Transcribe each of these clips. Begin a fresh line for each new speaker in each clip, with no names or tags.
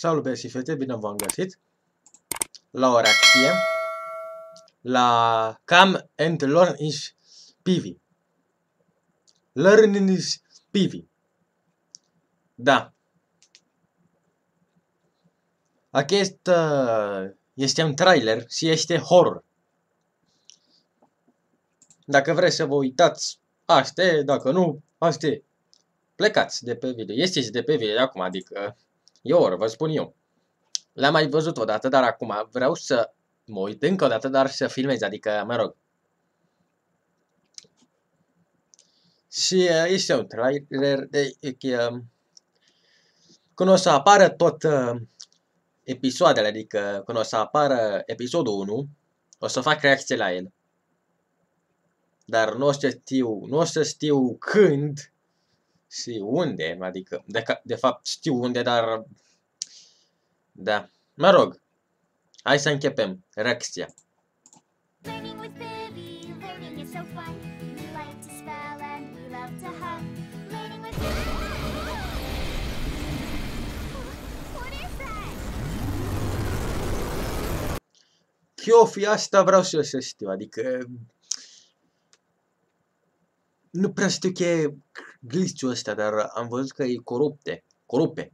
Salut băieți și fete, bine v-am găsit la o reacție la Cam and Learn is PV. Learn is PV. Da. Acest uh, este un trailer și este horror. Dacă vreți să vă uitați, asta e, dacă nu, asta e. Plecați de pe video. Este și de pe video acum, adică E o oră, vă spun eu. L-am mai văzut odată, dar acum vreau să mă uit încă o dată, dar să filmez, adică, mă rog. Și uh, este un trailer de... Uh, când o să apară tot uh, episoadele, adică când o să apară episodul 1, o să fac reacție la el. Dar nu o să știu, nu o să știu când și unde, adică, de, de fapt știu unde, dar, da, mă rog, hai să începem. Reacția. Ce-o fi asta vreau să, să știu, adică nu prea știu ce e glitch-ul ăsta, dar am văzut că e corupte. Corupe.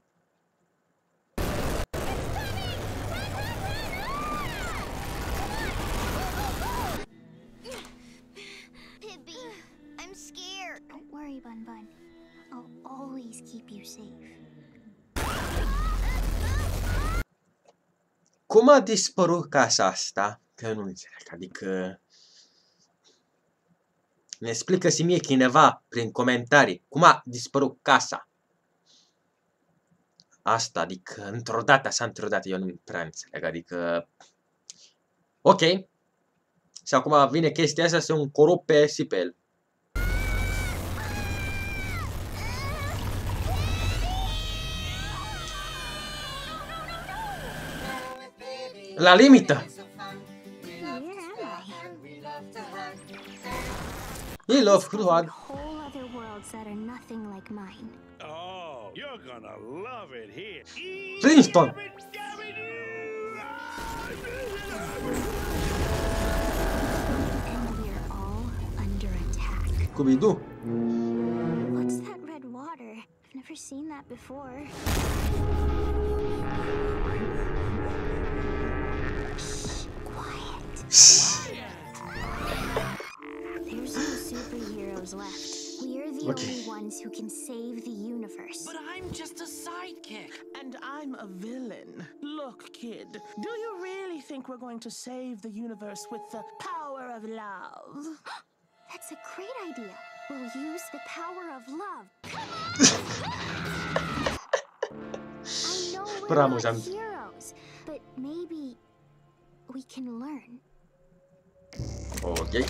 Cum a dispărut casa asta? Că nu înțeleg, adică... Ne explică și mie cineva prin comentarii cum a dispărut casa. Asta, adică, într-o dată, așa într-o dată, eu nu prea înțeleg, adică... Ok. Și acum vine chestia asta să un corupe și pe el. La limită! He loves Kruad.
Whole other worlds that are nothing like mine.
Oh, you're gonna love it here.
Flintstone.
And we're all under attack.
Scooby-Doo.
What's that red water? I've never seen that before. Who can save the universe.
But I'm just a sidekick, and I'm a villain. Look, kid, do you really think we're going to save the universe with the power of love?
That's a great idea. We'll use the power of love. I know we're not heroes, but maybe we can learn.
Okay.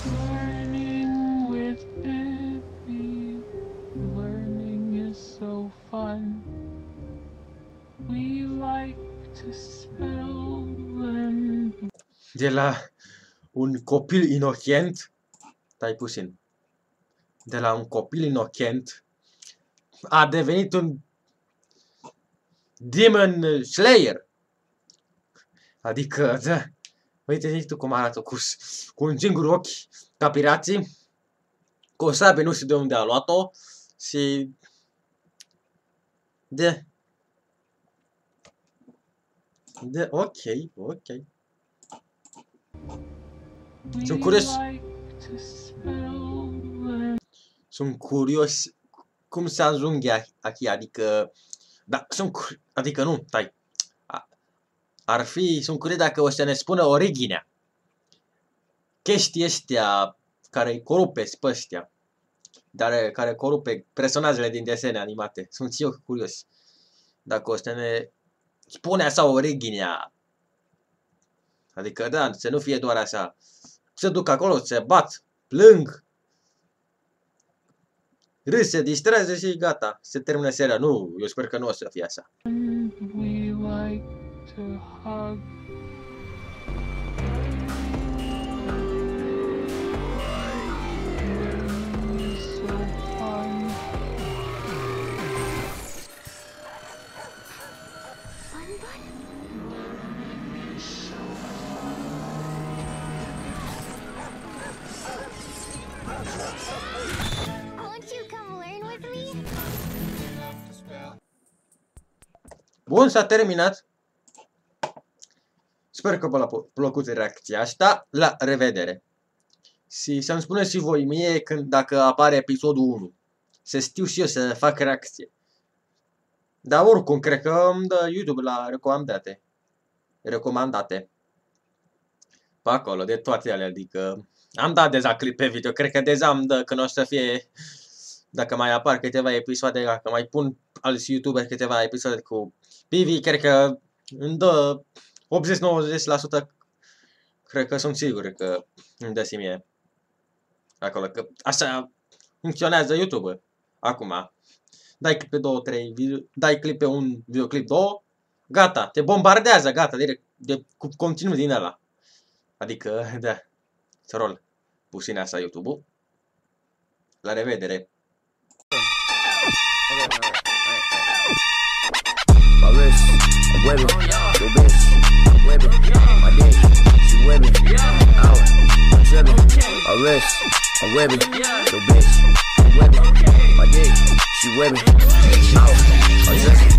De la un copil inocent, stai puțin, de la un copil inocent, a devenit un Demon Slayer. Adică, da, Uite, zici tu cum arată cu, cu un singur ochi ca pirații. Cu o sabie nu știu de unde a luat-o. Și... De... De... Ok, ok. Sunt curios... Sunt curios cum se ajunge aici, adică... Da, sunt... Adică nu, stai ar fi, sunt curios dacă o să ne spună originea. Chestii astea care îi corupe pe ăstea, dar care corupe personajele din desene animate. Sunt și eu curios dacă o să ne spune așa originea. Adică, da, să nu fie doar așa. Se duc acolo, se bat, plâng, râs, se distrează și gata, se termină seria. Nu, eu sper că nu o să fie așa. We like to hug. Bun, s-a terminat. Sper că v-a plăcut reacția asta. La revedere! Și să-mi spuneți și voi mie când dacă apare episodul 1. Să știu și eu să fac reacție. Dar oricum, cred că îmi dă YouTube la recomandate. Recomandate. Pe acolo, de toate alea, adică... Am dat deja clip pe video, cred că deja îmi dă când o să fie... Dacă mai apar câteva episoade, dacă mai pun alți YouTuber câteva episoade cu PV, cred că îmi dă 80-90% cred că sunt sigur că îmi dă și mie acolo, că așa funcționează YouTube acum. Dai clip pe 2, 3 video, dai clip pe un videoclip 2, gata, te bombardează, gata, direct, de, cu conținut din ăla. Adică, da, rol puțin asta YouTube-ul. La revedere!
My whipping. Your bitch, I'm whipping. My dick, she whipping. Out, I'm tripping. My wrist, I'm whipping. Your bitch, I'm whipping. My dick, she whipping. Out, I'm tripping.